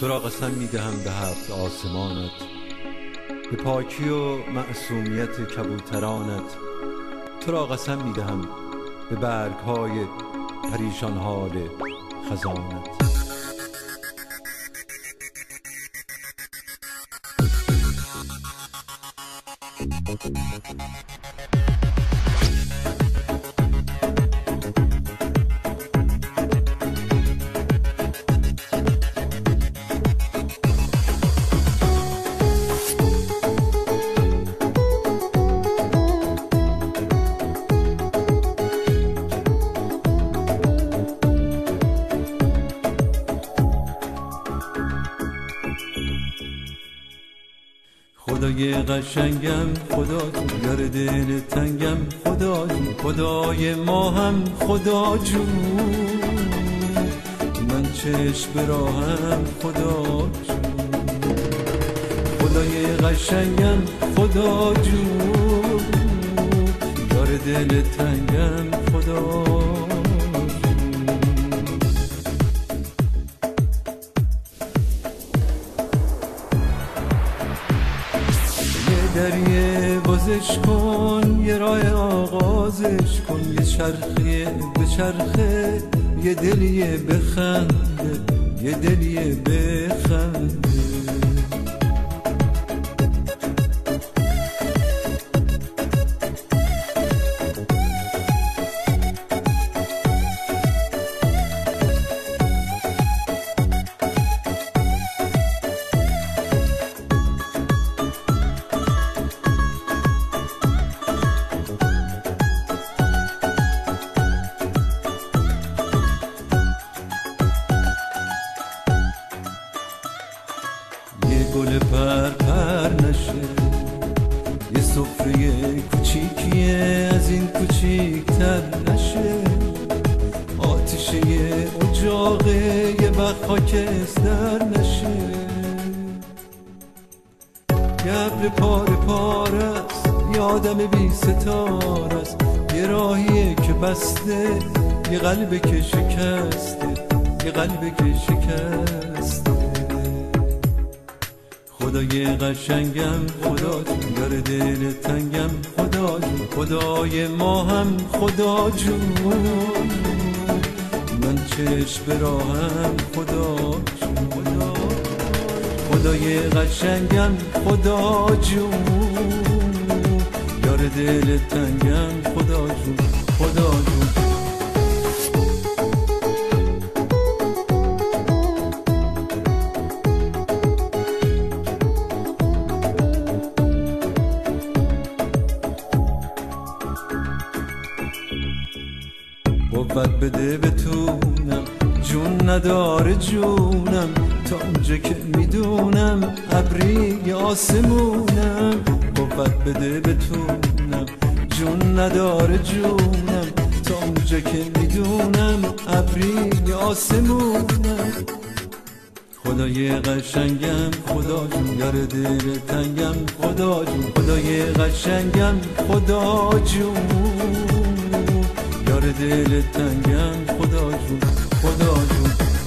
تو را قسم می دهم به هفت آسمانت به پاکی و معصومیت کبوترانت. تو را قسم می دهم به برگ های پریشان حال خزانت. خدای قشنگم خدا یار دل تنگم خدا خدای ما هم خدا جون. من چشم براهم خدا جون. خدای قشنگم خدا جون. یار دل تنگم خدا دریه بازش کن یه راه آغازش کن یه چرخیه به چرخه یه دلیه بخنده یه دلیه بخنده. گل پر پر نشه. یه سفره کوچیکیه از این کوچیکتر نشه. آتیشه اجاقه یه وقت خاکستر نشه. یه ابر پاره پاره است یه آدم بی ستار است. یه راهیه که بسته یه قلب که شکسته. یه قلب که شکسته. خدای قشنگم خدا جون یار دل تنگم خدا جون خدای ما هم خدا جون. من چشم به راهم خدا جون خدا خدای قشنگم خدا جون. یار دل تنگم خدا جون خدا جون. قوت بده بتونم. جون نداره جونم. تا اونجا که می‌دونم ابری آسمونم. قوت بده بتونم. جون نداره جونم. تا اونجا که می‌دونم ابری آسمونم. خدای قشنگم خدا جون یار دل تنگم. خدا جون خدای قشنگم خدا جون. دل تنگم خدا جون خدا جون.